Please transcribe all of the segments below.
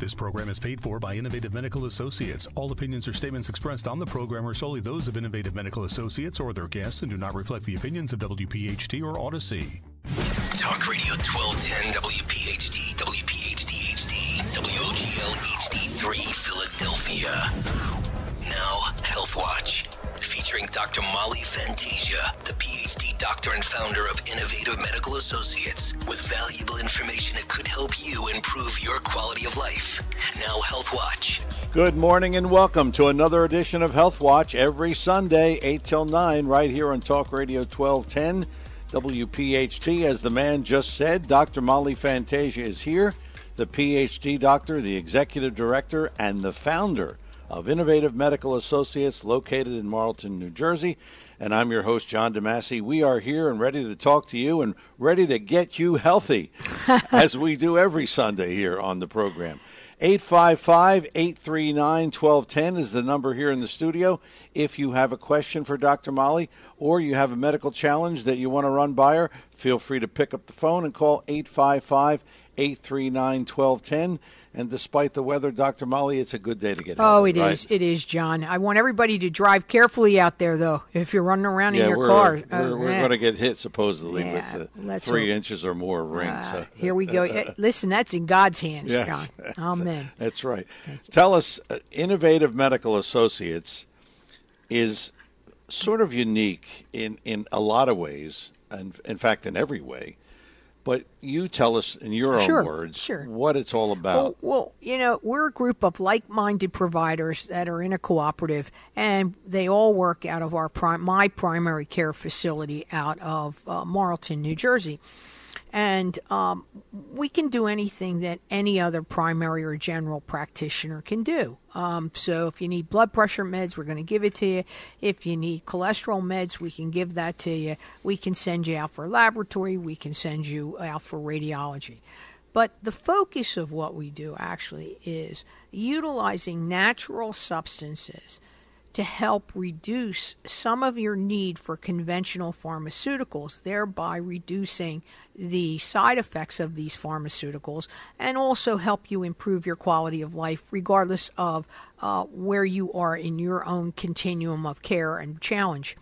This program is paid for by Innovative Medical Associates. All opinions or statements expressed on the program are solely those of Innovative Medical Associates or their guests and do not reflect the opinions of WPHT or Odyssey. Talk Radio 1210 WPHT, WPHT HD, WOGL HD3 Philadelphia. Now, Health Watch, featuring Dr. Molly Fantasia, the PhD doctor and founder of Innovative Medical Associates, with valuable information that could help you improve your quality of life. Now, Health Watch. Good morning and welcome to another edition of Health Watch every Sunday, 8 till 9, right here on Talk Radio 1210 WPHT. As the man just said, Dr. Molly Fantasia is here, the PhD doctor, the executive director, and the founder of Innovative Medical Associates located in Marlton, New Jersey. And I'm your host, John DeMasi. We are here and ready to talk to you and ready to get you healthy, as we do every Sunday here on the program. 855 839 1210 is the number here in the studio. If you have a question for Dr. Molly or you have a medical challenge that you want to run by her, feel free to pick up the phone and call 855 839 1210. And despite the weather, Dr. Molly, it's a good day to get out. Oh, healthy, it is. right? It is, John. I want everybody to drive carefully out there, though. If you're running around Yeah, in your we're, car, we're, Oh, we're going to get hit supposedly Yeah, with uh, three hope. inches or more of rain. Uh, so. here we go. Eh, Listen, that's in God's hands, Yes. John. Amen. That's right. Tell us, uh, Innovative Medical Associates is sort of unique in, in a lot of ways, and in fact, in every way. But you tell us in your Sure, own words sure. what it's all Well, about. well, you know, we're a group of like-minded providers that are in a cooperative, and they all work out of our prim- my primary care facility out of uh, Marlton, New Jersey. And um, we can do anything that any other primary or general practitioner can do. Um, so if you need blood pressure meds, we're going to give it to you. If you need cholesterol meds, we can give that to you. We can send you out for laboratory. We can send you out for radiology. But the focus of what we do actually is utilizing natural substances to help reduce some of your need for conventional pharmaceuticals, thereby reducing the side effects of these pharmaceuticals and also help you improve your quality of life, regardless of uh, where you are in your own continuum of care and challenge.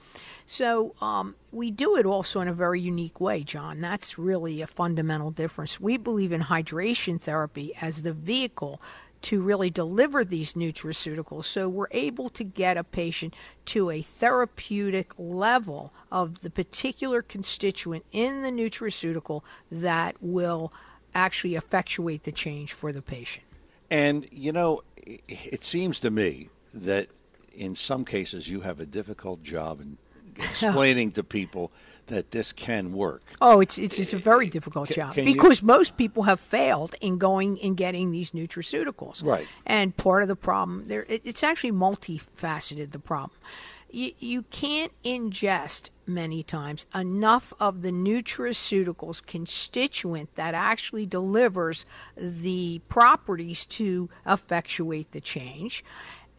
So um, we do it also in a very unique way, John. That's really a fundamental difference. We believe in hydration therapy as the vehicle to really deliver these nutraceuticals. So we're able to get a patient to a therapeutic level of the particular constituent in the nutraceutical that will actually effectuate the change for the patient. And, you know, it seems to me that in some cases you have a difficult job in explaining to people that this can work. Oh, it's it's it's a very difficult Ca- job can you- because most people have failed in going and getting these nutraceuticals. Right. And part of the problem there it, it's actually multifaceted the problem. You, you can't ingest many times enough of the nutraceuticals constituent that actually delivers the properties to effectuate the change.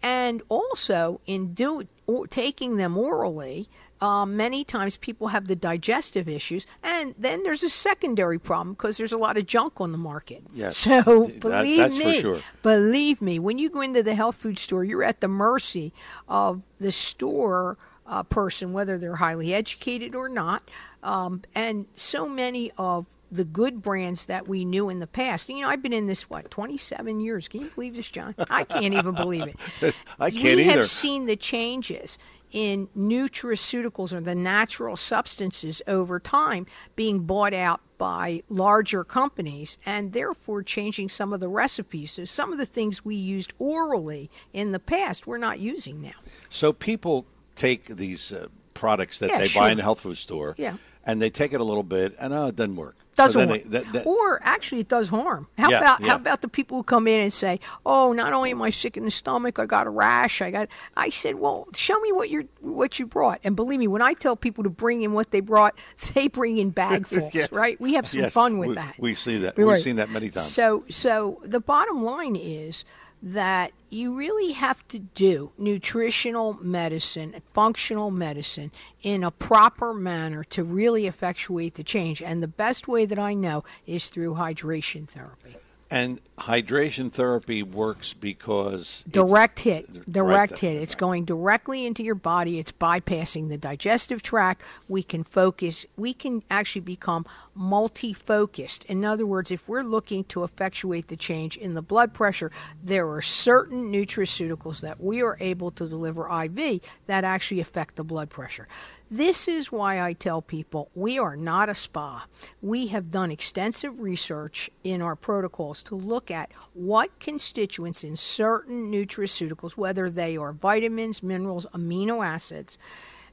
And also in do, or taking them orally, um, many times people have the digestive issues, and then there's a secondary problem because there's a lot of junk on the market. Yes, So that- believe that's for me, sure. believe me, when you go into the health food store, you're at the mercy of the store uh, person, whether they're highly educated or not. Um, and so many of the good brands that we knew in the past. You know, I've been in this what 27 years. Can you believe this, John? I can't even believe it. I can't we either. have seen the changes in nutraceuticals or the natural substances over time being bought out by larger companies and therefore changing some of the recipes. So some of the things we used orally in the past we're not using now. So people take these uh, products that Yeah, they sure. buy in the health food store, Yeah. And they take it a little bit, and oh, it doesn't work. Doesn't so work. they- that- that- or actually, it does harm. How Yeah, about yeah. how about the people who come in and say, "Oh, not only am I sick in the stomach, I got a rash. I got." I said, "Well, show me what you what you brought." And believe me, when I tell people to bring in what they brought, they bring in bagfuls. Yes. Right? We have some Yes, fun with we- that. we see that. We've Right. seen that many times. So, so the bottom line is that you really have to do nutritional medicine, functional medicine in a proper manner to really effectuate the change. And the best way that I know is through hydration therapy. And hydration therapy works because direct hit, direct right hit. It's going directly into your body. It's bypassing the digestive tract. We can focus. We can actually become multi-focused. In other words, if we're looking to effectuate the change in the blood pressure, there are certain nutraceuticals that we are able to deliver IV that actually affect the blood pressure. This is why I tell people we are not a spa. We have done extensive research in our protocols to look at what constituents in certain nutraceuticals, whether they are vitamins, minerals, amino acids,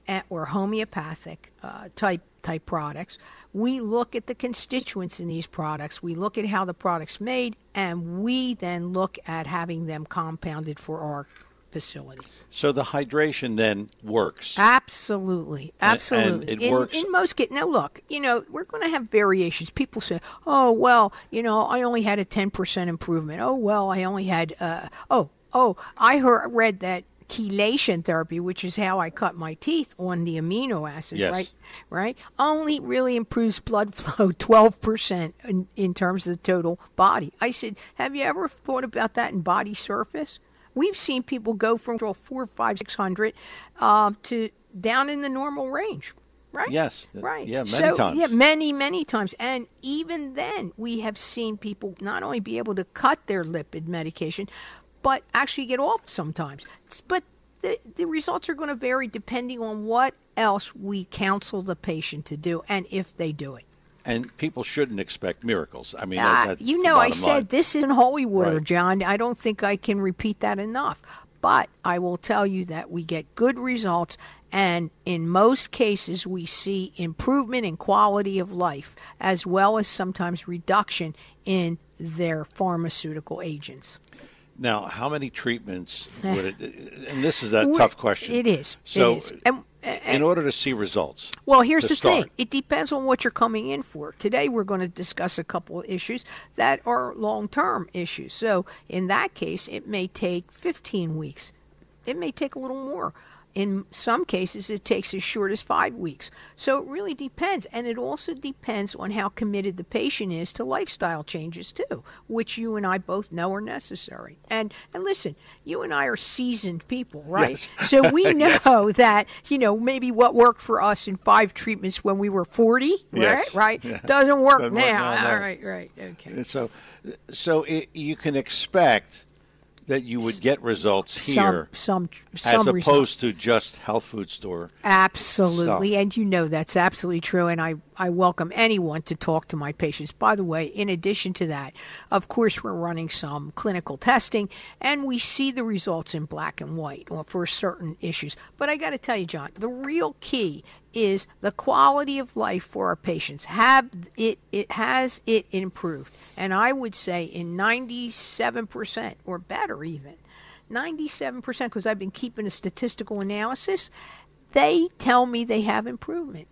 eh, or homeopathic uh, type type products. We look at the constituents in these products. We look at how the product's made, and we then look at having them compounded for our facility. So the hydration then works. Absolutely, absolutely. And, it in, works in most cases. Now, look, you know, we're going to have variations. People say, "Oh, well, you know, I only had a ten percent improvement." Oh, well, I only had. Uh, oh, oh, I heard read that chelation therapy, which is how I cut my teeth on the amino acids, yes. right? Right? Only really improves blood flow 12% in, in terms of the total body. I said, Have you ever thought about that in body surface? We've seen people go from four, five, six hundred uh, to down in the normal range. Right. Yes. Right. Yeah. Many so, times. Yeah, many, many times. And even then, we have seen people not only be able to cut their lipid medication, but actually get off sometimes. But the, the results are going to vary depending on what else we counsel the patient to do and if they do it and people shouldn't expect miracles. I mean, uh, you know, I said line. this isn't holy water, right. John. I don't think I can repeat that enough. But I will tell you that we get good results, and in most cases, we see improvement in quality of life, as well as sometimes reduction in their pharmaceutical agents. Now, how many treatments would it? And this is a tough question. It is. So, it is. And, in order to see results. Well, here's the start. thing it depends on what you're coming in for. Today, we're going to discuss a couple of issues that are long term issues. So, in that case, it may take 15 weeks, it may take a little more. In some cases, it takes as short as five weeks. So it really depends. And it also depends on how committed the patient is to lifestyle changes, too, which you and I both know are necessary. And, and listen, you and I are seasoned people, right? Yes. So we know yes. that, you know, maybe what worked for us in five treatments when we were 40, yes. right? Right? Yeah. Doesn't work Doesn't now. work now, no. All right, right. Okay. So, so it, you can expect that you would get results here some, some, some as opposed to just health food store. Absolutely, stuff. and you know that's absolutely true. And I, I welcome anyone to talk to my patients. By the way, in addition to that, of course, we're running some clinical testing, and we see the results in black and white uh, for certain issues. But I got to tell you, John, the real key is the quality of life for our patients. Have it it has it improved. And I would say in 97% or better even. 97% because I've been keeping a statistical analysis, they tell me they have improvement.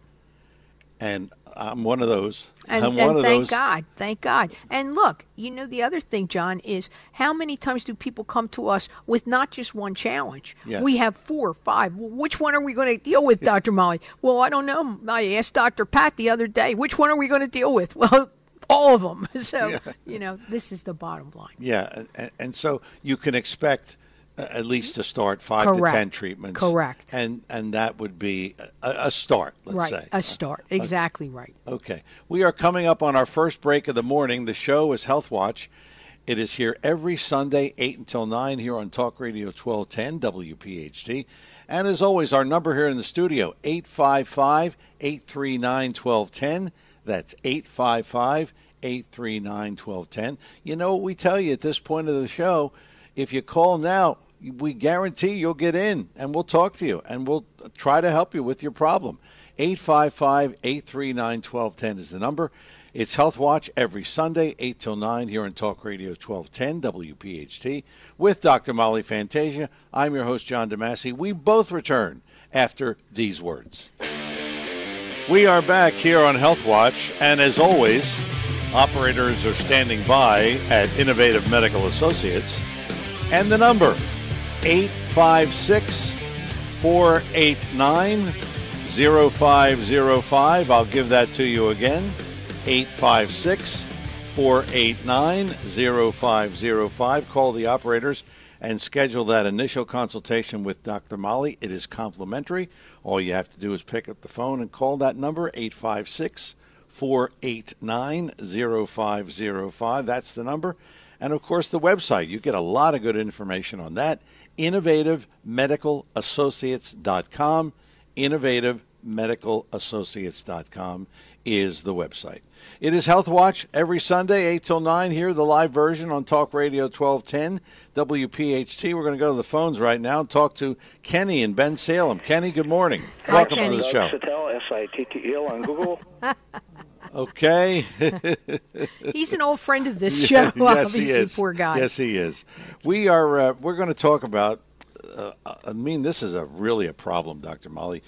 And I'm one of those. And, I'm and one of thank those. God, thank God. And look, you know the other thing, John, is how many times do people come to us with not just one challenge? Yes. We have four or five. Well, which one are we going to deal with, Dr. Molly? Well, I don't know. I asked Dr. Pat the other day, which one are we going to deal with? Well, all of them. So, Yeah. you know, this is the bottom line. Yeah, and, and so you can expect at least to start five to ten treatments. Correct. And and that would be a, a start. Let's right. say A start. Exactly right. Okay. We are coming up on our first break of the morning. The show is Health Watch. It is here every Sunday, 8 until 9, here on Talk Radio 1210 WPHT. And as always, our number here in the studio, 855 839 1210. That's 855 839 1210. You know what we tell you at this point of the show? If you call now, we guarantee you'll get in and we'll talk to you and we'll try to help you with your problem. 855 839 1210 is the number. It's Health Watch every Sunday, 8 till 9, here on Talk Radio 1210 WPHT with Dr. Molly Fantasia. I'm your host, John DeMasi. We both return after these words. We are back here on Health Watch, and as always, operators are standing by at Innovative Medical Associates. And the number 856 489 0505. I'll give that to you again 856 489 0505. Call the operators and schedule that initial consultation with Dr. Molly. It is complimentary. All you have to do is pick up the phone and call that number, 856 489 0505. That's the number. And of course, the website. You get a lot of good information on that. InnovativeMedicalAssociates.com. InnovativeMedicalAssociates.com is the website. It is Health Watch every Sunday, 8 till 9 here, the live version on Talk Radio 1210, WPHT. We're going to go to the phones right now and talk to Kenny and Bensalem. Kenny, good morning. Hi, Welcome Kenny. to the show. Sitel, S-I-T-T-E-L on Google. Okay. He's an old friend of this show, yes, obviously, he is. poor guy. Yes, he is. We are. Uh, we're going to talk about. Uh, I mean, this is a really a problem, Doctor Molly.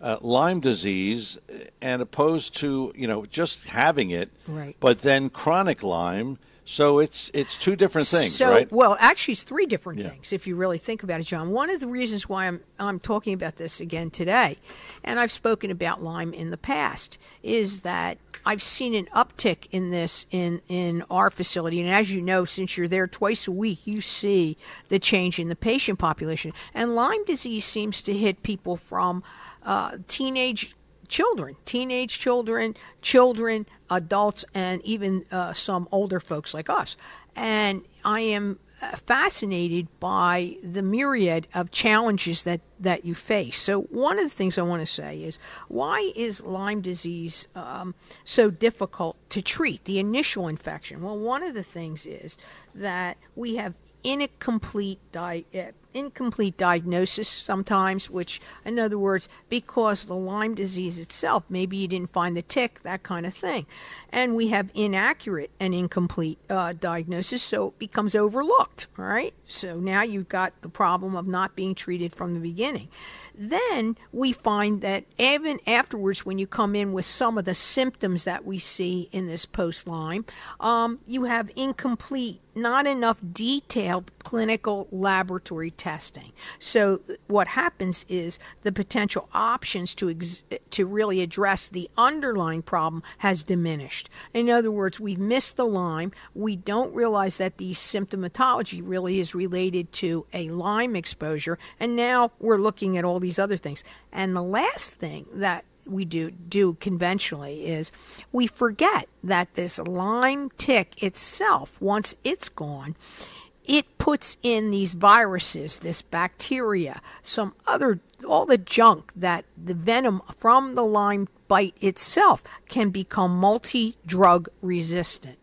Uh, Lyme disease, and opposed to you know just having it, Right. But then chronic Lyme. So it's it's two different things, so, right? well, actually, it's three different Yeah. things if you really think about it, John. One of the reasons why I'm I'm talking about this again today, and I've spoken about Lyme in the past, is that I've seen an uptick in this in in our facility, and as you know, since you're there twice a week, you see the change in the patient population. And Lyme disease seems to hit people from uh, teenage children, teenage children, children, adults, and even uh, some older folks like us. And I am uh, fascinated by the myriad of challenges that, that you face. So, one of the things I want to say is why is Lyme disease um, so difficult to treat, the initial infection? Well, one of the things is that we have incomplete di- uh, incomplete diagnosis sometimes which in other words because the lyme disease itself maybe you didn't find the tick that kind of thing. And we have inaccurate and incomplete uh, diagnosis so it becomes overlooked all right? So now you've got the problem of not being treated from the beginning. Then we find that even afterwards when you come in with some of the symptoms that we see in this post lyme um, you have incomplete not enough detailed clinical laboratory testing. So what happens is the potential options to ex- to really address the underlying problem has diminished. In other words, we've missed the Lyme. We don't realize that the symptomatology really is related to a Lyme exposure, and now we're looking at all these other things. And the last thing that we do do conventionally is we forget that this Lyme tick itself, once it's gone, it puts in these viruses, this bacteria, some other all the junk that the venom from the Lyme bite itself can become multi-drug resistant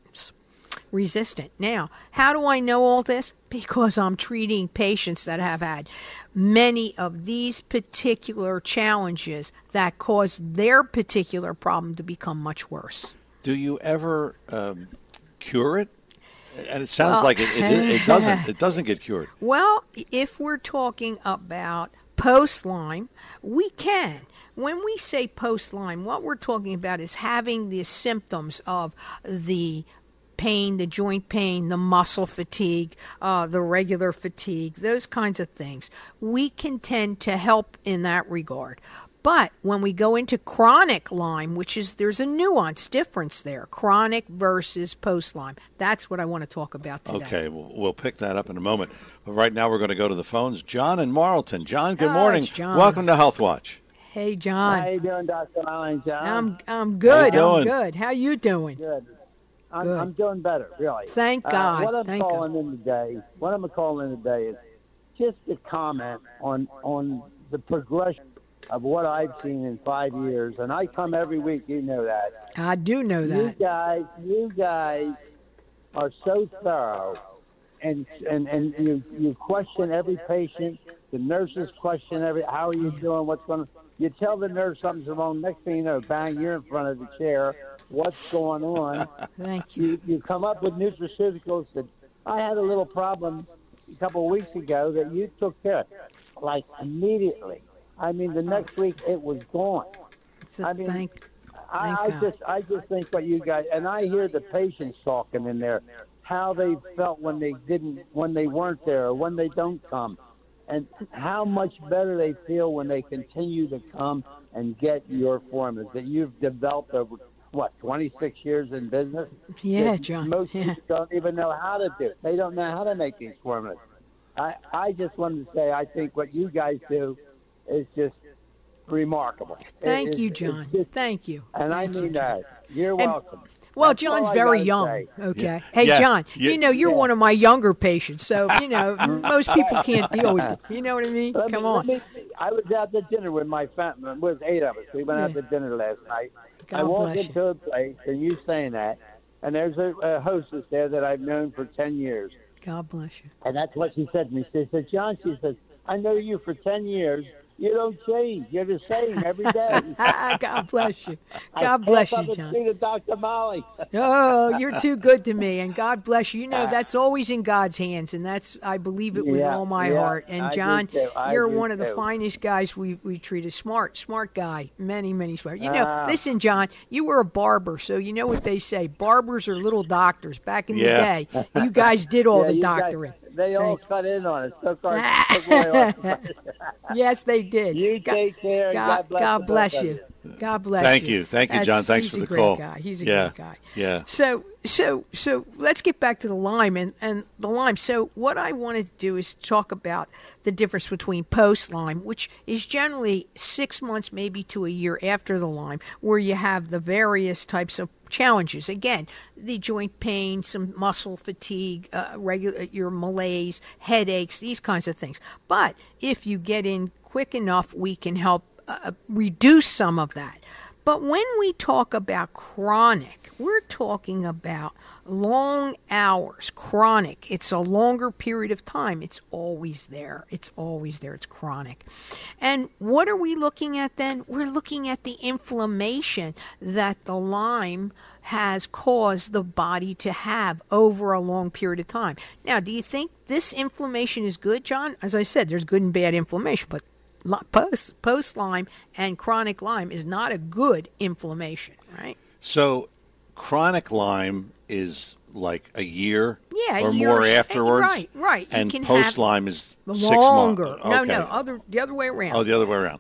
resistant. Now, how do I know all this? Because I'm treating patients that have had many of these particular challenges that cause their particular problem to become much worse. Do you ever um, cure it? And it sounds like it, it, it doesn't. It doesn't get cured. Well, if we're talking about post Lyme, we can. When we say post Lyme, what we're talking about is having the symptoms of the pain, the joint pain, the muscle fatigue, uh, the regular fatigue, those kinds of things. We can tend to help in that regard. But when we go into chronic Lyme, which is there's a nuance difference there, chronic versus post Lyme. That's what I want to talk about today. Okay, we'll, we'll pick that up in a moment. But right now, we're going to go to the phones. John and Marlton. John, good Oh, morning. it's John. Welcome to Health Watch. Hey, John. How you doing, Dr. Allen, John? I'm I'm good. How you I'm good. How you doing? good. I'm, Good. I'm doing better, really. Thank God. Uh, God. what I'm Thank calling in today, what I'm calling in today is just a comment on on the progression of what I've seen in five years, and I come every week. You know that. I do know that. You guys, you guys are so thorough, and and and you you question every patient. The nurses question every. How are you doing? What's going? on? You tell the nurse something's wrong. Next thing you know, bang, you're in front of the chair. What's going on? Thank you. you, you come up with nutraceuticals that I had a little problem a couple of weeks ago that you took care of, like immediately. I mean, the next week it was gone. I mean, Thank. I, Thank I just, I just think what you guys, and I hear the patients talking in there, how they felt when they didn't, when they weren't there, or when they don't come, and how much better they feel when they continue to come and get your formulas that you've developed over what 26 years in business. Yeah, John. Most Yeah. people don't even know how to do it. They don't know how to make these formulas. I I just wanted to say I think what you guys do is just remarkable. Thank It- you, John. just- Thank you. and I Thank you, mean John. that. You're And- welcome. Well, That's John's very young. say. Okay. Hey, Yeah. John, You- you know, you're Yeah. one of my younger patients, so, you know, most people can't deal with it. You know what I mean? Let Come let on. me- I was out to dinner with my family. It was eight of us. We went out to dinner last night. God I walked bless you. into a place, and you saying that, and there's a, a hostess there that I've known for 10 years. God bless you. And that's what she said to me. She said, John, she said, I know you for 10 years. You don't change. You're the same every day. God bless you. I God bless step you, up and John. see to Dr. Molly. Oh, you're too good to me, and God bless you. You know that's always in God's hands, and that's I believe it with Yeah, all my yeah, heart. And John, you're one of the too. finest guys we we treated. Smart, smart guy. Many, many smart. You know, Ah. listen, John, you were a barber, so you know what they say: barbers are little doctors. Back in Yeah. the day, you guys did all Yeah, the doctoring. guys- doctoring. they all Thank- cut in on us. Took our, took away yes, they did. You God, take care. God, God bless God bless you. you. God bless Thank you. you. Thank you, John. Thanks he's for a the great call. Guy. He's a Yeah. great guy. Yeah. So so so let's get back to the Lyme and, and the Lyme. So what I wanted to do is talk about the difference between post Lyme, which is generally six months, maybe to a year after the Lyme, where you have the various types of challenges. Again, the joint pain, some muscle fatigue, uh, regular your malaise, headaches, these kinds of things. But if you get in quick enough, we can help uh, reduce some of that. But when we talk about chronic, we're talking about long hours, chronic. It's a longer period of time. It's always there. It's always there. It's chronic. And what are we looking at then? We're looking at the inflammation that the Lyme has caused the body to have over a long period of time. Now, do you think this inflammation is good, John? As I said, there's good and bad inflammation, but post post Lyme and chronic Lyme is not a good inflammation, right? So, chronic Lyme is like a year Yeah, or more afterwards. right, right. And post Lyme is six Longer. months. No, Okay. no, other the other way around. Oh, the other way around.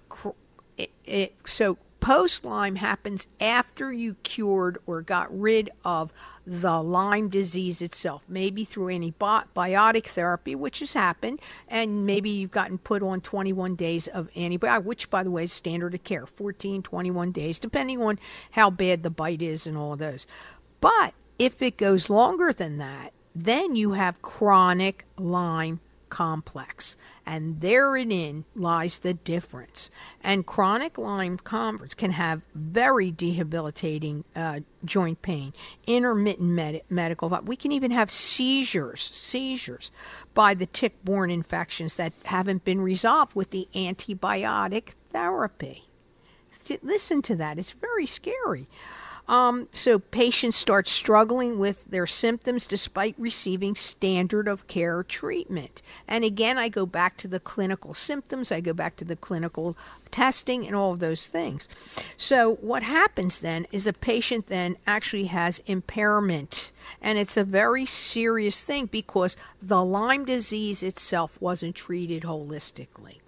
it, it, so post Lyme happens after you cured or got rid of the Lyme disease itself, maybe through antibiotic therapy, which has happened, and maybe you've gotten put on 21 days of antibiotic, which, by the way, is standard of care 14, 21 days, depending on how bad the bite is and all those. But if it goes longer than that, then you have chronic Lyme complex. And therein lies the difference. And chronic Lyme converts can have very debilitating uh, joint pain, intermittent med- medical. We can even have seizures, seizures by the tick-borne infections that haven't been resolved with the antibiotic therapy. Listen to that; it's very scary. Um, so patients start struggling with their symptoms despite receiving standard of care treatment. And again, I go back to the clinical symptoms, I go back to the clinical testing and all of those things. So what happens then is a patient then actually has impairment. And it's a very serious thing because the Lyme disease itself wasn't treated holistically.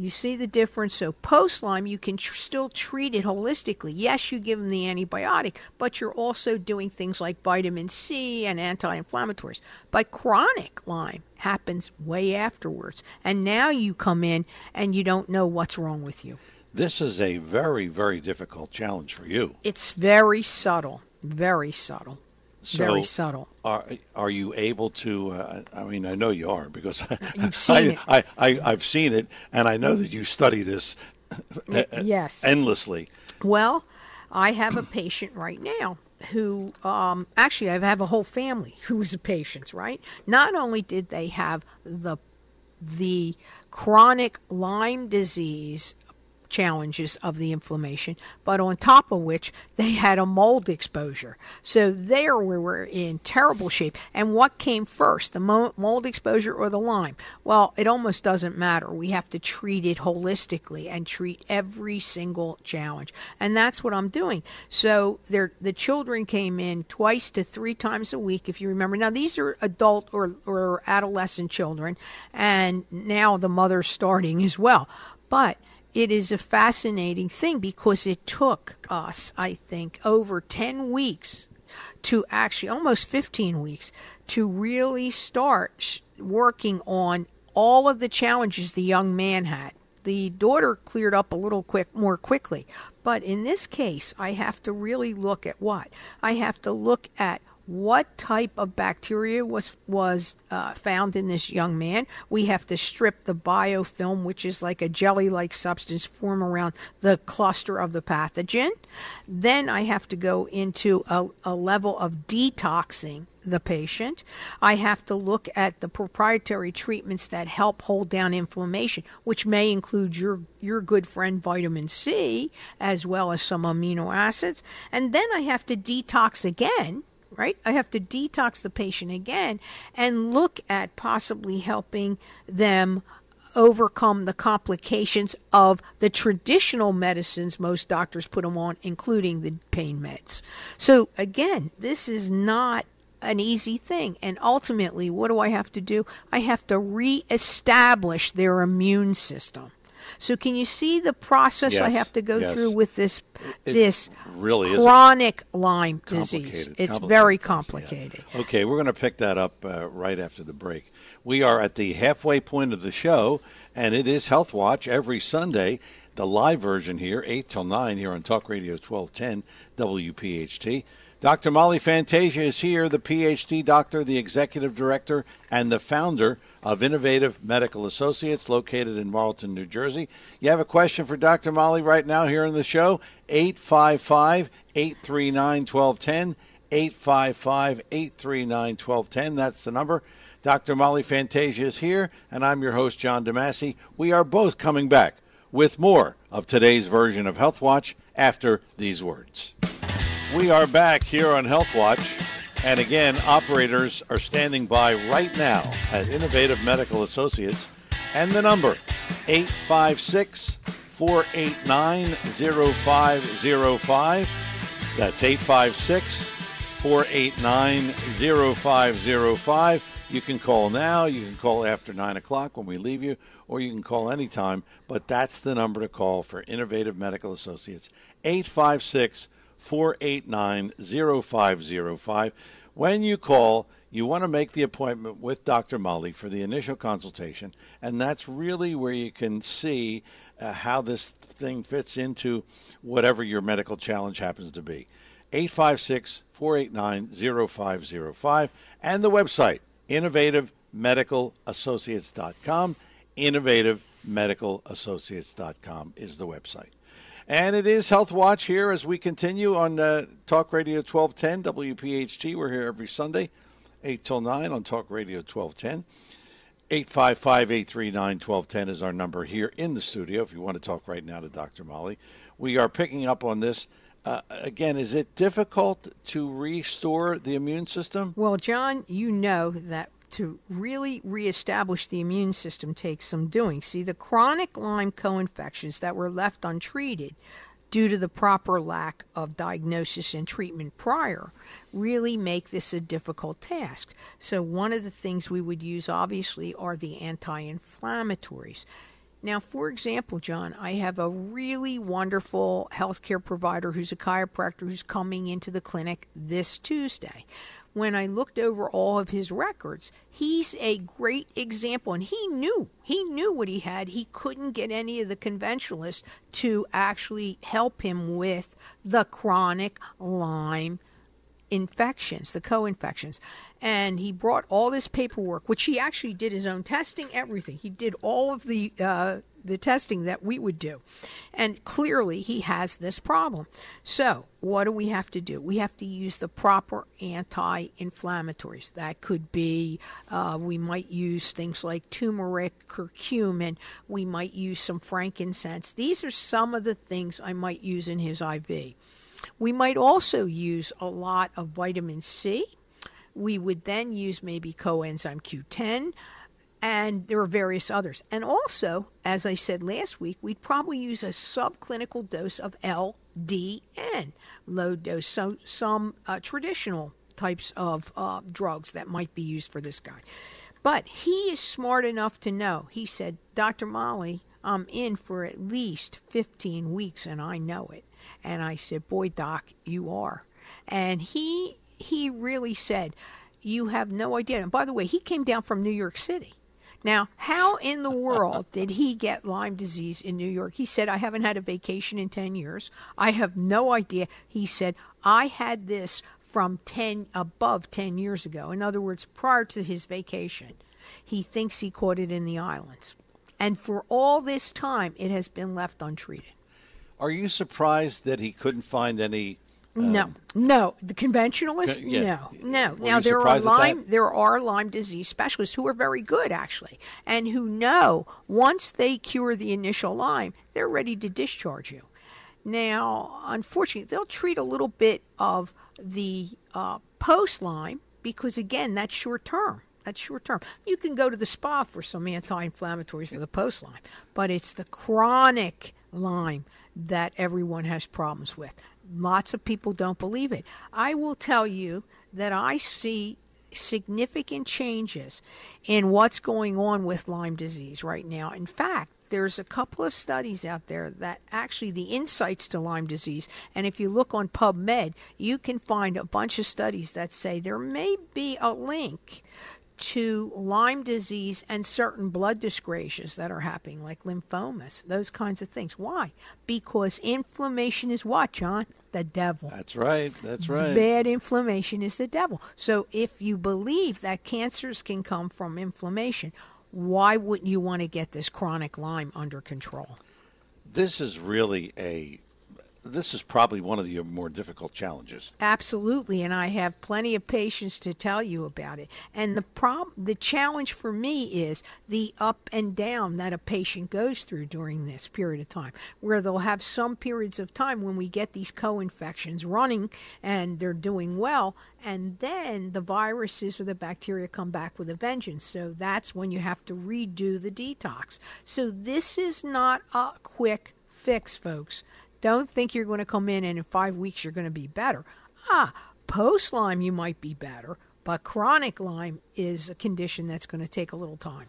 You see the difference? So, post Lyme, you can tr- still treat it holistically. Yes, you give them the antibiotic, but you're also doing things like vitamin C and anti inflammatories. But chronic Lyme happens way afterwards. And now you come in and you don't know what's wrong with you. This is a very, very difficult challenge for you. It's very subtle, very subtle, So, very subtle. Are are you able to? Uh, I mean, I know you are because You've seen I, it. I, I I've seen it, and I know that you study this uh, yes. endlessly. Well, I have a patient right now who, um, actually, I have a whole family who is a patient. Right? Not only did they have the the chronic Lyme disease challenges of the inflammation, but on top of which they had a mold exposure. So there we were in terrible shape. And what came first, the mold exposure or the Lyme? Well, it almost doesn't matter. We have to treat it holistically and treat every single challenge. And that's what I'm doing. So the children came in twice to three times a week, if you remember. Now, these are adult or, or adolescent children, and now the mother's starting as well. But it is a fascinating thing because it took us, I think, over 10 weeks to actually almost 15 weeks to really start working on all of the challenges the young man had. The daughter cleared up a little quick more quickly, but in this case, I have to really look at what I have to look at what type of bacteria was was uh, found in this young man. We have to strip the biofilm, which is like a jelly-like substance, form around the cluster of the pathogen. Then I have to go into a, a level of detoxing the patient. I have to look at the proprietary treatments that help hold down inflammation, which may include your your good friend vitamin C as well as some amino acids. And then I have to detox again right? I have to detox the patient again and look at possibly helping them overcome the complications of the traditional medicines most doctors put them on, including the pain meds. So, again, this is not an easy thing. And ultimately, what do I have to do? I have to reestablish their immune system. So can you see the process yes, I have to go yes. through with this It this really chronic Lyme disease? It's complicated very process, yeah. complicated. Okay, we're going to pick that up uh, right after the break. We are at the halfway point of the show, and it is Health Watch every Sunday. The live version here, 8 till 9, here on Talk Radio 1210 WPHT. Dr. Molly Fantasia is here, the PhD doctor, the executive director, and the founder of Innovative Medical Associates, located in Marlton, New Jersey. You have a question for Dr. Molly right now here on the show? 855 839 1210. 855 839 1210. That's the number. Dr. Molly Fantasia is here, and I'm your host, John DeMasi. We are both coming back with more of today's version of Health Watch after these words. We are back here on Health Watch. And again, operators are standing by right now at Innovative Medical Associates. And the number 856 489 0505. That's 856 489 0505. You can call now, you can call after 9 o'clock when we leave you, or you can call anytime. But that's the number to call for Innovative Medical Associates 856 489 0505. When you call, you want to make the appointment with Dr. Molly for the initial consultation, and that's really where you can see uh, how this thing fits into whatever your medical challenge happens to be. 856 489 0505 and the website innovativemedicalassociates.com. Innovativemedicalassociates.com is the website. And it is Health Watch here as we continue on uh, Talk Radio 1210 WPHT. We're here every Sunday, 8 till 9 on Talk Radio 1210. 855 839 1210 is our number here in the studio if you want to talk right now to Dr. Molly. We are picking up on this. Uh, again, is it difficult to restore the immune system? Well, John, you know that to really reestablish the immune system takes some doing. See, the chronic Lyme co infections that were left untreated due to the proper lack of diagnosis and treatment prior really make this a difficult task. So, one of the things we would use, obviously, are the anti inflammatories. Now, for example, John, I have a really wonderful healthcare provider who's a chiropractor who's coming into the clinic this Tuesday. When I looked over all of his records, he's a great example, and he knew he knew what he had. He couldn't get any of the conventionalists to actually help him with the chronic Lyme infections, the co infections. And he brought all this paperwork, which he actually did his own testing, everything. He did all of the uh, the testing that we would do. And clearly he has this problem. So, what do we have to do? We have to use the proper anti inflammatories. That could be, uh, we might use things like turmeric, curcumin, we might use some frankincense. These are some of the things I might use in his IV. We might also use a lot of vitamin C. We would then use maybe coenzyme Q10 and there are various others. And also, as I said last week, we'd probably use a subclinical dose of LDN, low dose, so some uh, traditional types of uh, drugs that might be used for this guy. But he is smart enough to know. He said, Dr. Molly, I'm in for at least 15 weeks and I know it. And I said, Boy, Doc, you are. And he he really said, You have no idea. And by the way, he came down from New York City. Now, how in the world did he get Lyme disease in New York? He said, I haven't had a vacation in 10 years. I have no idea. He said, I had this from 10 above 10 years ago. In other words, prior to his vacation. He thinks he caught it in the islands. And for all this time, it has been left untreated. Are you surprised that he couldn't find any? Um, no, no. The conventionalists, yeah. no, no. Were now there are Lyme, there are Lyme disease specialists who are very good actually, and who know once they cure the initial Lyme, they're ready to discharge you. Now, unfortunately, they'll treat a little bit of the uh, post Lyme because again, that's short term. That's short term. You can go to the spa for some anti-inflammatories for the post Lyme, but it's the chronic Lyme that everyone has problems with. Lots of people don't believe it. I will tell you that I see significant changes in what's going on with Lyme disease right now. In fact, there's a couple of studies out there that actually the insights to Lyme disease, and if you look on PubMed, you can find a bunch of studies that say there may be a link to Lyme disease and certain blood dyscrasias that are happening, like lymphomas, those kinds of things. Why? Because inflammation is what, John? The devil. That's right. That's right. Bad inflammation is the devil. So if you believe that cancers can come from inflammation, why wouldn't you want to get this chronic Lyme under control? This is really a. This is probably one of the more difficult challenges. Absolutely, and I have plenty of patients to tell you about it. And the problem, the challenge for me is the up and down that a patient goes through during this period of time, where they'll have some periods of time when we get these co-infections running and they're doing well, and then the viruses or the bacteria come back with a vengeance. So that's when you have to redo the detox. So this is not a quick fix, folks. Don't think you're going to come in and in five weeks you're going to be better. Ah, post Lyme you might be better, but chronic Lyme is a condition that's going to take a little time.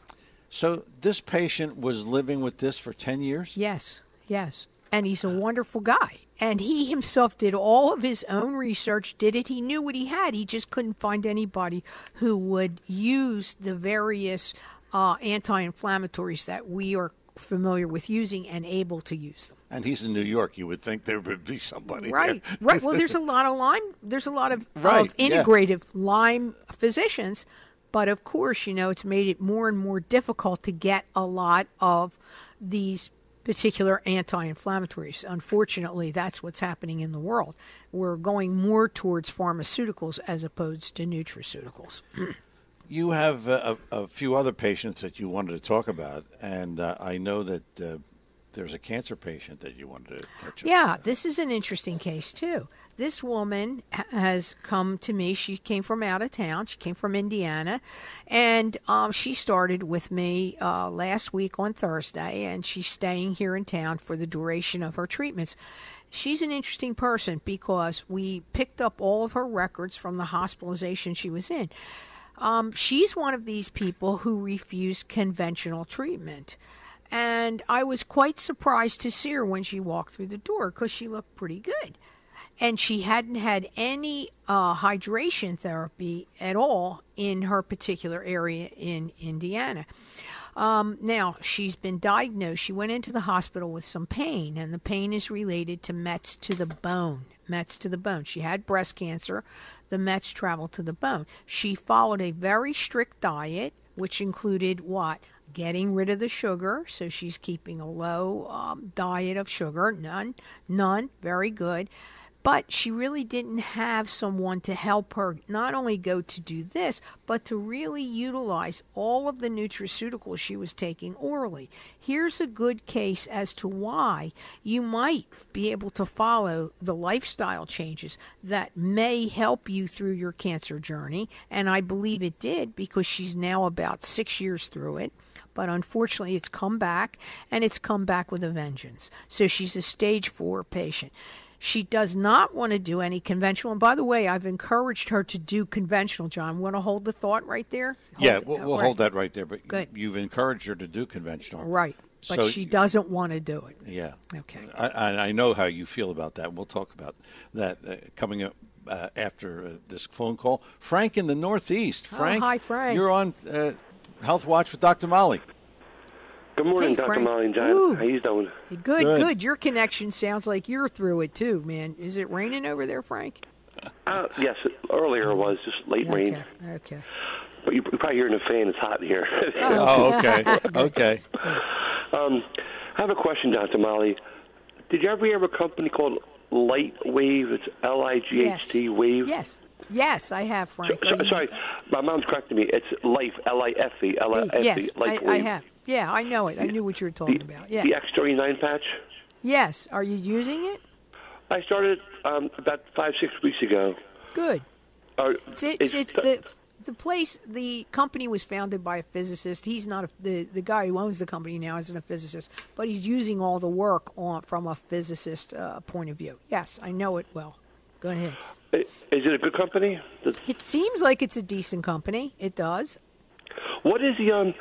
So this patient was living with this for ten years. Yes, yes. And he's a wonderful guy. And he himself did all of his own research, did it. He knew what he had. He just couldn't find anybody who would use the various uh, anti inflammatories that we are familiar with using and able to use them. And he's in New York. You would think there would be somebody. Right, there. right. Well, there's a lot of Lyme. There's a lot of, Right, of yeah. integrative Lyme physicians, but of course, you know, it's made it more and more difficult to get a lot of these particular anti-inflammatories. Unfortunately, that's what's happening in the world. We're going more towards pharmaceuticals as opposed to nutraceuticals. You have a, a, few other patients that you wanted to talk about, and uh, I know that uh, there's a cancer patient that you wanted to touch on. Yeah, this is an interesting case too. This woman has come to me. She came from out of town. She came from Indiana, and um, she started with me uh, last week on Thursday, and she's staying here in town for the duration of her treatments. She's an interesting person because we picked up all of her records from the hospitalization she was in. Um, she's one of these people who refuse conventional treatment. And I was quite surprised to see her when she walked through the door because she looked pretty good. And she hadn't had any uh, hydration therapy at all in her particular area in Indiana. Um, now, she's been diagnosed. She went into the hospital with some pain, and the pain is related to Mets to the bone. Mets to the bone. She had breast cancer. The Mets traveled to the bone. She followed a very strict diet, which included what? Getting rid of the sugar. So she's keeping a low um, diet of sugar. None. None. Very good. But she really didn't have someone to help her not only go to do this, but to really utilize all of the nutraceuticals she was taking orally. Here's a good case as to why you might be able to follow the lifestyle changes that may help you through your cancer journey. And I believe it did because she's now about six years through it but unfortunately it's come back and it's come back with a vengeance. So she's a stage four patient. She does not want to do any conventional. And by the way, I've encouraged her to do conventional, John. Want to hold the thought right there? Yeah, we'll, we'll right. hold that right there. But Good. you've encouraged her to do conventional. Right. but So- she doesn't want to do it. Yeah. Okay. I, I know how you feel about that. We'll talk about that uh, coming up uh, after uh, this phone call. Frank in the Northeast. Oh, Frank. hi, Frank. You're on uh, Health Watch with Dr. Molly. Good morning, Hey, Dr. Frank. Molly and John. Ooh. How you doing? Good, Good. good, Your connection sounds like you're through it too, man. Is it raining over there, Frank? Uh, yes, earlier it was just late rain, Okay. Okay. but you, you're probably hearing the fan. It's hot in here. Oh, okay. okay. um, I have a question, Dr. Molly. Did you ever hear of a company called Light Wave? It's L-I-G-H-T Wave. Yes. Yes, I have, Frank. So- Are you- sorry, my mom's correcting me. It's Life, L-I-F-E, L-I-F-E, Yes, I, Light I have. Yeah, I know it. I knew what you were talking The, about. Yeah. the X39 patch. Yes. Are you using it? I started um, about five, six weeks ago. Good. Uh, It's it's, it's the the place the company was founded by a physicist. He's not a, the the guy who owns the company now isn't a physicist, but he's using all the work on from a physicist uh, point of view. Yes, I know it well. Go ahead. Is it a good company? It seems like it's a decent company. It does. What is the um?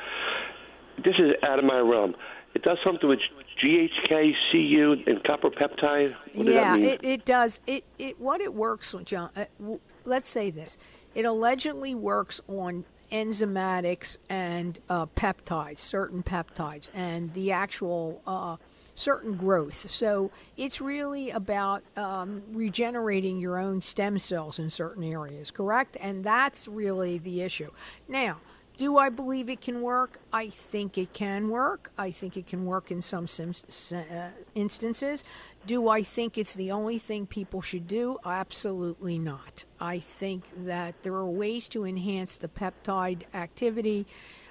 This is out of my realm. It does something with GHK, CU, and copper peptide. What yeah, it, it does. It it what it works on, John. Uh, w- let's say this. It allegedly works on enzymatics and uh, peptides, certain peptides, and the actual uh, certain growth. So it's really about um, regenerating your own stem cells in certain areas, correct? And that's really the issue. Now. Do I believe it can work? I think it can work. I think it can work in some uh, instances. Do I think it's the only thing people should do? Absolutely not. I think that there are ways to enhance the peptide activity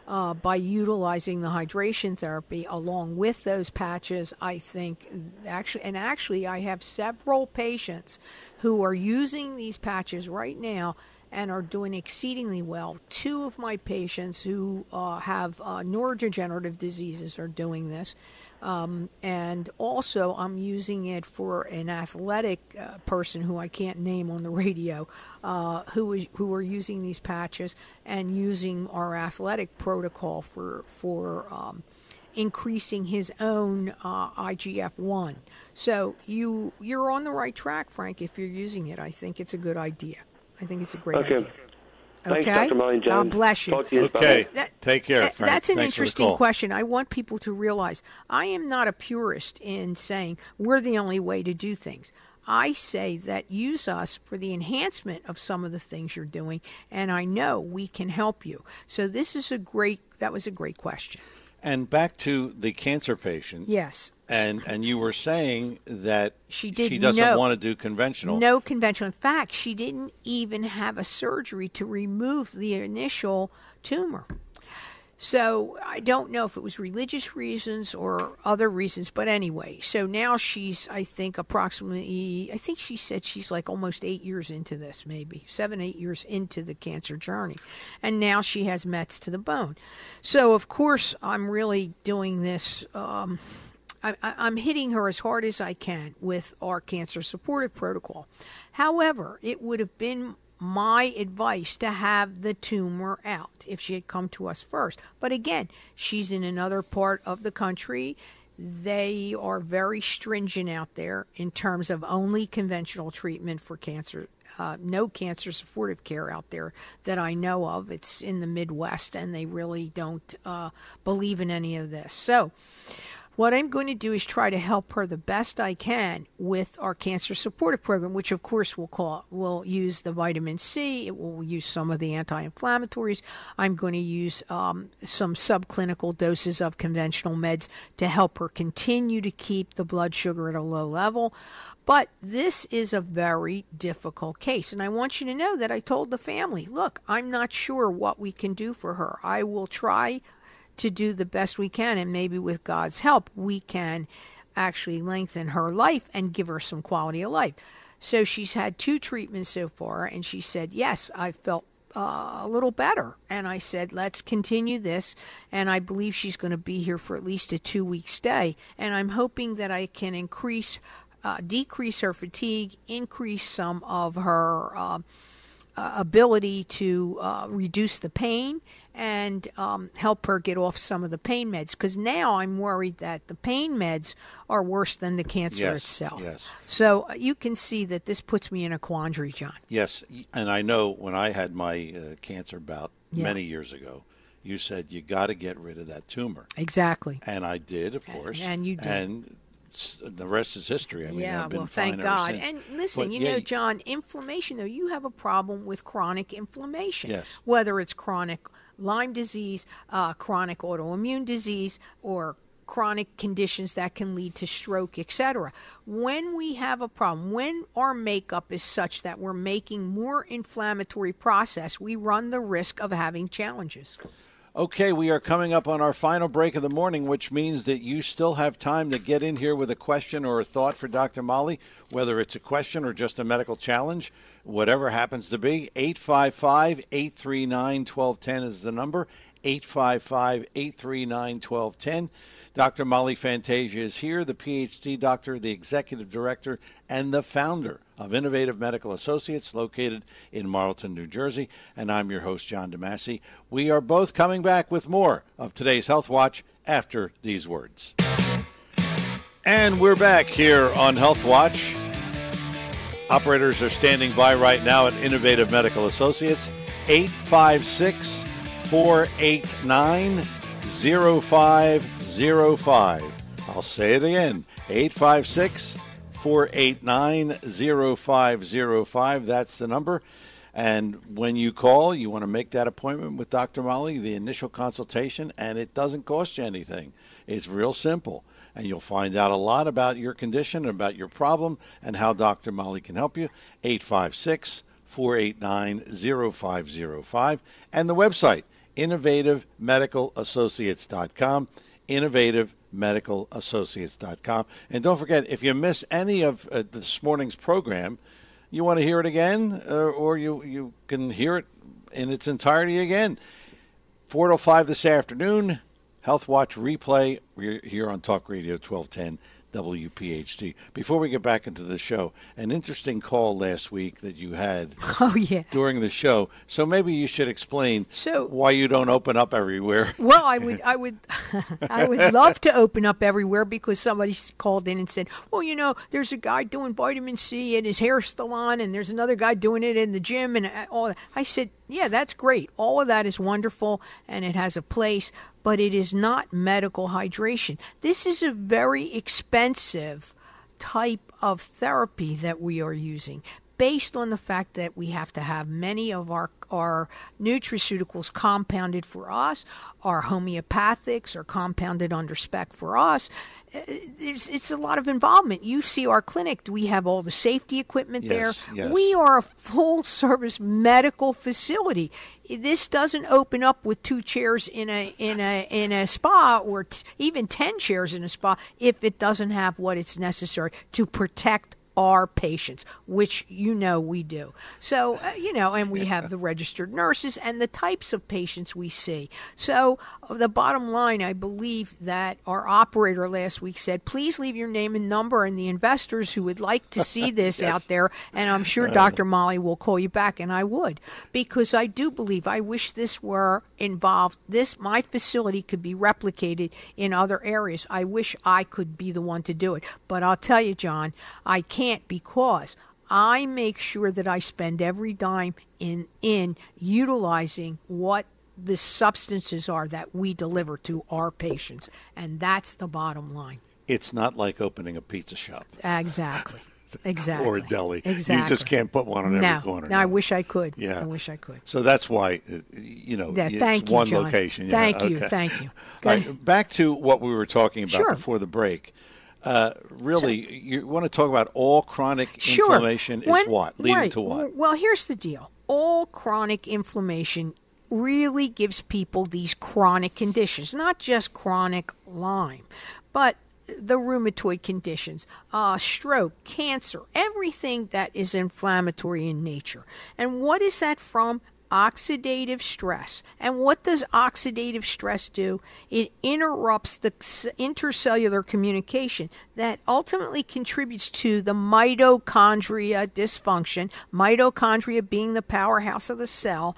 uh, by utilizing the hydration therapy along with those patches. I think actually, and actually, I have several patients who are using these patches right now and are doing exceedingly well. Two of my patients who uh, have uh, neurodegenerative diseases are doing this. Um, and also, I'm using it for an athletic uh, person who I can't name on the radio, uh, who is who are using these patches and using our athletic protocol for for um, increasing his own uh, IGF one. So you you're on the right track, Frank. If you're using it, I think it's a good idea. I think it's a great Okay. idea. Thanks, okay? Dr. Molly and God bless you. Talk to you Okay. That- Take care, that- That's an Thanks interesting question. I want people to realize I am not a purist in saying we're the only way to do things. I say that use us for the enhancement of some of the things you're doing, and I know we can help you. So this is a great. That was a great question. And back to the cancer patient. Yes. And and you were saying that She did she doesn't no- want to do conventional. No conventional. In fact, she didn't even have a surgery to remove the initial tumor. So I don't know if it was religious reasons or other reasons, but anyway. So now she's, I think, approximately, I think she said she's like almost eight years into this, maybe seven, eight years into the cancer journey. And now she has Mets to the bone. So, of course, I'm really doing this. Um, I, I'm hitting her as hard as I can with our cancer supportive protocol. However, it would have been my advice to have the tumor out if she had come to us first. But again, she's in another part of the country. They are very stringent out there in terms of only conventional treatment for cancer. Uh, no cancer supportive care out there that I know of. It's in the Midwest, and they really don't uh, believe in any of this. So, what I'm going to do is try to help her the best I can with our cancer supportive program, which of course we'll call will use the vitamin C. It will use some of the anti-inflammatories. I'm going to use um, some subclinical doses of conventional meds to help her continue to keep the blood sugar at a low level. But this is a very difficult case, and I want you to know that I told the family, look, I'm not sure what we can do for her. I will try to do the best we can, and maybe with God's help, we can actually lengthen her life and give her some quality of life. So she's had two treatments so far, and she said, Yes, I felt uh, a little better. And I said, Let's continue this. And I believe she's going to be here for at least a two week stay. And I'm hoping that I can increase, uh, decrease her fatigue, increase some of her. Uh, uh, ability to uh, reduce the pain and um, help her get off some of the pain meds. Because now I'm worried that the pain meds are worse than the cancer Yes, itself. yes. So uh, you can see that this puts me in a quandary, John. Yes, and I know when I had my uh, cancer bout Yeah. many years ago, you said you got to get rid of that tumor, Exactly. and I did, of course. and you did. And the rest is history. I mean, yeah, well, thank God. since. And listen, But you yeah, know, John, inflammation, though, you have a problem with chronic inflammation. Yes. Whether it's chronic Lyme disease, uh, chronic autoimmune disease, or chronic conditions that can lead to stroke, etc. When we have a problem, when our makeup is such that we're making more inflammatory process, we run the risk of having challenges. Okay, we are coming up on our final break of the morning, which means that you still have time to get in here with a question or a thought for Dr. Molly, whether it's a question or just a medical challenge, whatever happens to be. 855 839 1210 is the number. 855 839 1210. Dr. Molly Fantasia is here, the PhD doctor, the executive director, and the founder of Innovative Medical Associates, located in Marlton, New Jersey. And I'm your host, John DeMasi. We are both coming back with more of today's Health Watch after these words. And we're back here on Health Watch. Operators are standing by right now at Innovative Medical Associates, 856 489 0505. I'll say it again 856 489 0505. That's the number. And when you call, you want to make that appointment with Dr. Molly, the initial consultation, and it doesn't cost you anything. It's real simple. And you'll find out a lot about your condition, about your problem, and how Dr. Molly can help you. 856 489 0505. And the website, innovativemedicalassociates.com. Innovativemedicalassociates.com. And don't forget, if you miss any of uh, this morning's program, you want to hear it again, uh, or you, you can hear it in its entirety again. 4 to 5 this afternoon, Health Watch replay. We're here on Talk Radio 1210 WPHT. Before we get back into the show, an interesting call last week that you had Oh, yeah. during the show. So maybe you should explain So- why you don't open up everywhere. Well, I would, I would, I would love to open up everywhere because somebody called in and said, "Well, you know, there's a guy doing vitamin C in his hair salon, and there's another guy doing it in the gym, and uh, all." That. I said, "Yeah, that's great. All of that is wonderful, and it has a place, but it is not medical hydration. This is a very expensive." type of therapy that we are using based on the fact that we have to have many of our our nutraceuticals compounded for us, our homeopathics are compounded under spec for us. Eh, it's, it's a lot of involvement. You see our clinic, we have all the safety equipment Yes, there. yes. We are a full service medical facility. This doesn't open up with two chairs in a in a in a spa or t- even 10 chairs in a spa if it doesn't have what it's necessary to protect our patients, which you know we do. So, uh, you know, and we have the registered nurses and the types of patients we see. So, uh, the bottom line, I believe that our operator last week said, please leave your name and number, and the investors who would like to see this out there, and I'm sure Dr. Molly will call you back, and I would, because I do believe, I wish this were involved, this, my facility could be replicated in other areas. I wish I could be the one to do it. But I'll tell you, John, I can't because I make sure that I spend every dime in in utilizing what the substances are that we deliver to our patients, and that's the bottom line. It's not like opening a pizza shop Exactly. Exactly. or a deli. Exactly. You just can't put one on every no, corner. No, I wish I could. Yeah. I wish I could. So that's why, uh, you know, Yeah, it's thank you, one John. location. Yeah, Thank you, okay. thank you. Right, back to what we were talking about Sure. before the break. Uh, really, you want to talk about all chronic Sure. inflammation is When- what? Leading right. to what? Well, here's the deal. All chronic inflammation really gives people these chronic conditions, not just chronic Lyme, but the rheumatoid conditions, uh, stroke, cancer, everything that is inflammatory in nature. And what is that from? Oxidative stress. And what does oxidative stress do? It interrupts the intercellular communication that ultimately contributes to the mitochondria dysfunction, mitochondria being the powerhouse of the cell,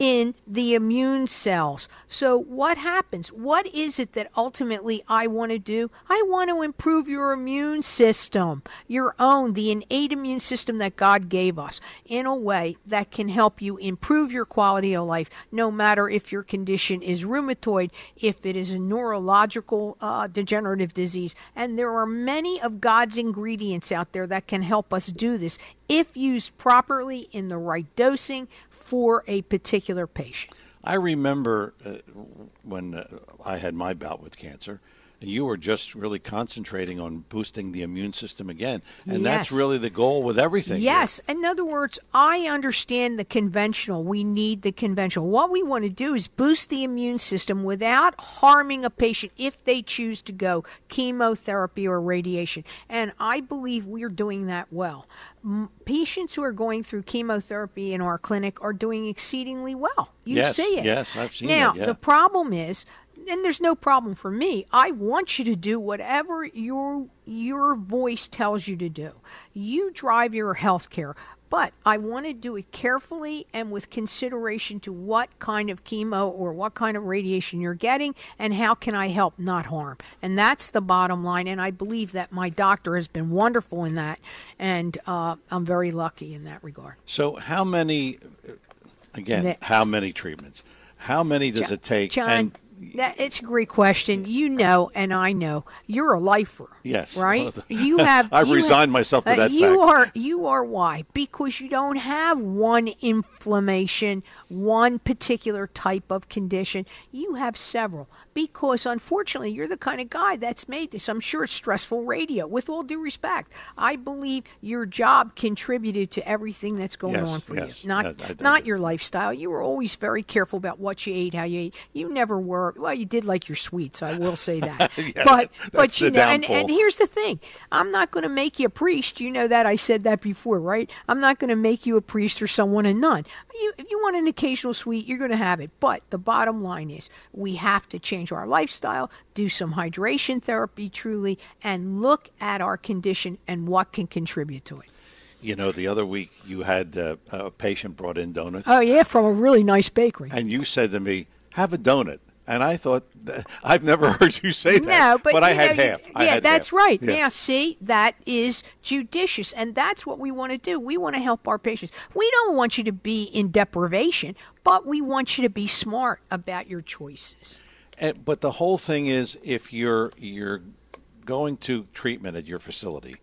in the immune cells. So, what happens? What is it that ultimately I want to do? I want to improve your immune system, your own, the innate immune system that God gave us, in a way that can help you improve your quality of life, no matter if your condition is rheumatoid, if it is a neurological uh, degenerative disease. And there are many of God's ingredients out there that can help us do this if used properly in the right dosing for a particular patient. I remember uh, when uh, I had my bout with cancer, you were just really concentrating on boosting the immune system again. And yes. that's really the goal with everything. Yes. Here. In other words, I understand the conventional. We need the conventional. What we want to do is boost the immune system without harming a patient if they choose to go chemotherapy or radiation. And I believe we're doing that well. patients who are going through chemotherapy in our clinic are doing exceedingly well. You yes, see it. Yes, I've seen now, it. Now, yeah. the problem is and there's no problem for me. I want you to do whatever your your voice tells you to do. You drive your health care, but I want to do it carefully and with consideration to what kind of chemo or what kind of radiation you're getting and how can I help not harm. And that's the bottom line. And I believe that my doctor has been wonderful in that, and uh, I'm very lucky in that regard. So, how many? Again, that, how many treatments? How many does John, it take? John, and that, it's a great question. You know, and I know you're a lifer. Yes, right. You have. I've you resigned have, myself to uh, that. You fact. are. You are why? Because you don't have one inflammation, one particular type of condition. You have several. Because unfortunately, you're the kind of guy that's made this. I'm sure it's stressful radio. With all due respect, I believe your job contributed to everything that's going yes, on for yes, you. Not I, I, not your lifestyle. You were always very careful about what you ate, how you ate. You never were well, you did like your sweets. I will say that. yeah, but but you know, and, and here's the thing: I'm not going to make you a priest. You know that I said that before, right? I'm not going to make you a priest or someone a nun. You, if you want an occasional sweet, you're going to have it. But the bottom line is, we have to change our lifestyle, do some hydration therapy, truly, and look at our condition and what can contribute to it. You know, the other week you had uh, a patient brought in donuts. Oh yeah, from a really nice bakery. And you said to me, "Have a donut." And I thought, I've never heard you say that. No, but, but I had know, half. yeah, had that's half. right. Yeah. Now, see, that is judicious, and that's what we want to do. We want to help our patients. We don't want you to be in deprivation, but we want you to be smart about your choices. And, but the whole thing is, if you're you're going to treatment at your facility,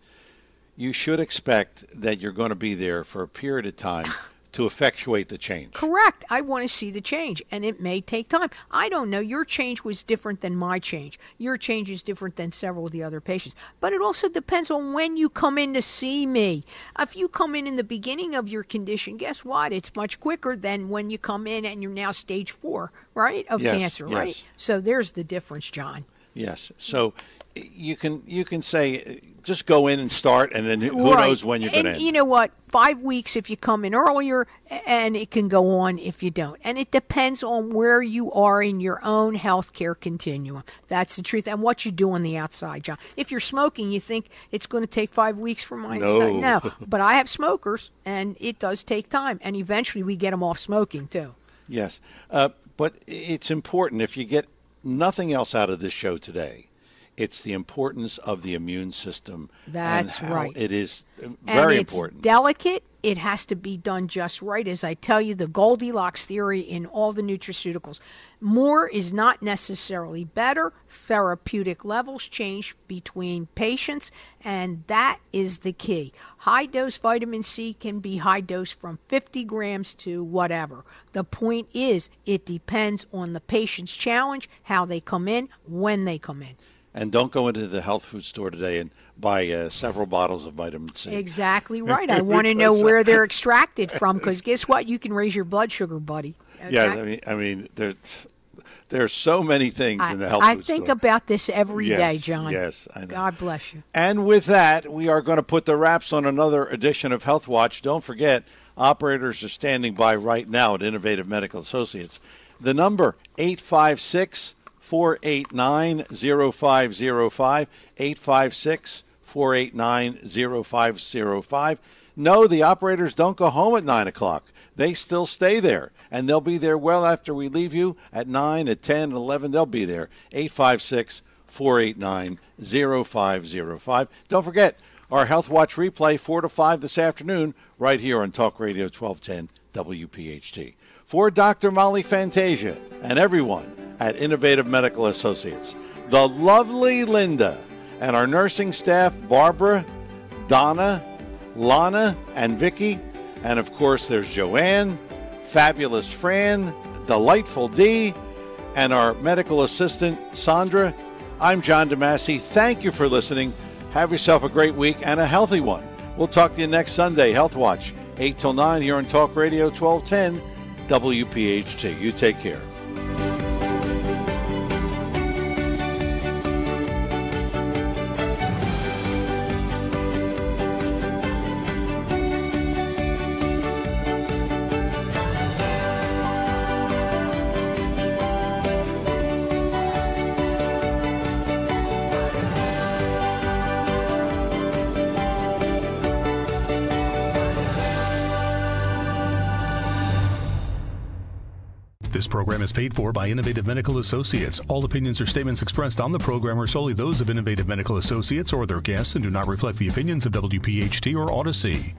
you should expect that you're going to be there for a period of time to effectuate the change. Correct. I want to see the change, and it may take time. I don't know. Your change was different than my change. Your change is different than several of the other patients. But it also depends on when you come in to see me. If you come in in the beginning of your condition, guess what? It's much quicker than when you come in and you're now stage four, right, of yes, cancer, yes. right? So there's the difference, John. Yes. So you can you can say just go in and start, and then who right. knows when you're going to end. You know what? Five weeks if you come in earlier, and it can go on if you don't. And it depends on where you are in your own healthcare continuum. That's the truth. And what you do on the outside, John. If you're smoking, you think it's going to take five weeks for mine no. No, but I have smokers, and it does take time. And eventually, we get them off smoking too. Yes, uh, but it's important if you get nothing else out of this show today it's the importance of the immune system. That's right. It is very and it's important. Delicate. It has to be done just right. As I tell you, the Goldilocks theory in all the nutraceuticals. More is not necessarily better. Therapeutic levels change between patients, and that is the key. High dose vitamin C can be high dose from 50 grams to whatever. The point is, it depends on the patient's challenge, how they come in, when they come in. And don't go into the health food store today and buy uh, several bottles of vitamin C. Exactly right. I want to know where they're extracted from because guess what? You can raise your blood sugar, buddy. Okay? Yeah, I mean, I mean, there, there's so many things I, in the health food store. I think store. about this every yes, day, John. Yes, I know. God bless you. And with that, we are going to put the wraps on another edition of Health Watch. Don't forget, operators are standing by right now at Innovative Medical Associates. The number 856 489 0505 856 489 0505. No, the operators don't go home at 9 o'clock. they still stay there. And they'll be there well after we leave you at 9, at 10, 11. They'll be there. 856 489 0505. Don't forget our Health Watch replay, 4 to 5 this afternoon, right here on Talk Radio 1210 WPHT. For Dr. Molly Fantasia and everyone at Innovative Medical Associates, the lovely Linda, and our nursing staff, Barbara, Donna, Lana, and Vicky, and of course, there's Joanne, fabulous Fran, delightful Dee, and our medical assistant, Sandra. I'm John DeMasi. Thank you for listening. Have yourself a great week and a healthy one. We'll talk to you next Sunday, Health Watch, 8 till 9 here on Talk Radio 1210 WPHT. You take care. Is paid for by Innovative Medical Associates. All opinions or statements expressed on the program are solely those of Innovative Medical Associates or their guests and do not reflect the opinions of WPHT or Audacy.